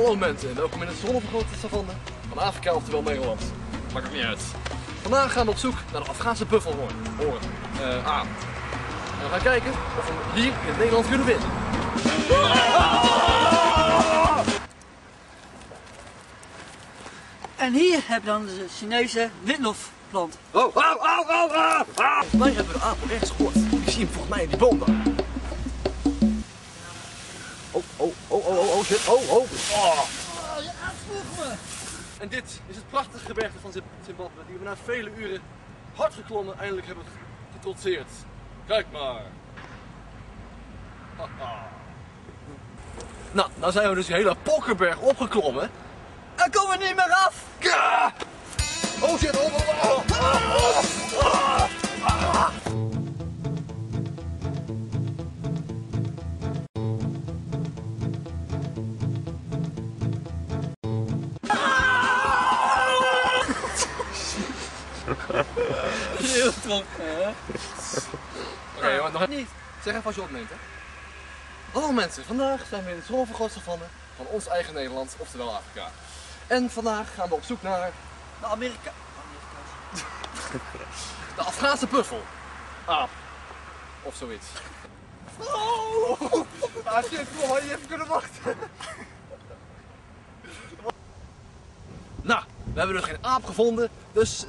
Hallo mensen en welkom in het zonnevergrote savanne van Afrika, oftewel Nederland. Maakt het niet uit. Vandaag gaan we op zoek naar de Afghaanse buffelhoorn. Hoorn. Eh, A. En we gaan kijken of we hem hier in Nederland kunnen vinden. En hier heb je dan de Chinese witlofplant. Oh, au, au, au, au, au. Volgens mij hebben we de al ergens gehoord. Ik zie hem volgens mij in die boom daar. Oh, oh, oh, je aansloeg me! En dit is het prachtige gebergte van Zim- Zimbabwe, die we na vele uren hard geklommen eindelijk hebben getrotseerd. Kijk maar. Nou, nou zijn we dus die hele Pokkerberg opgeklommen. En komen we niet meer af! Heel dronken, hè? Oké, jongen, nog. Niet. Zeg even als je opneemt, hè. Hallo mensen, vandaag zijn we in het zonnevergrootsavanne van ons eigen Nederland, oftewel Afrika. En vandaag gaan we op zoek naar De Amerika... De Afghaanse buffel. Aap. Of zoiets. Oh! Ah shit, had je even kunnen wachten. Nou, we hebben dus geen aap gevonden, dus...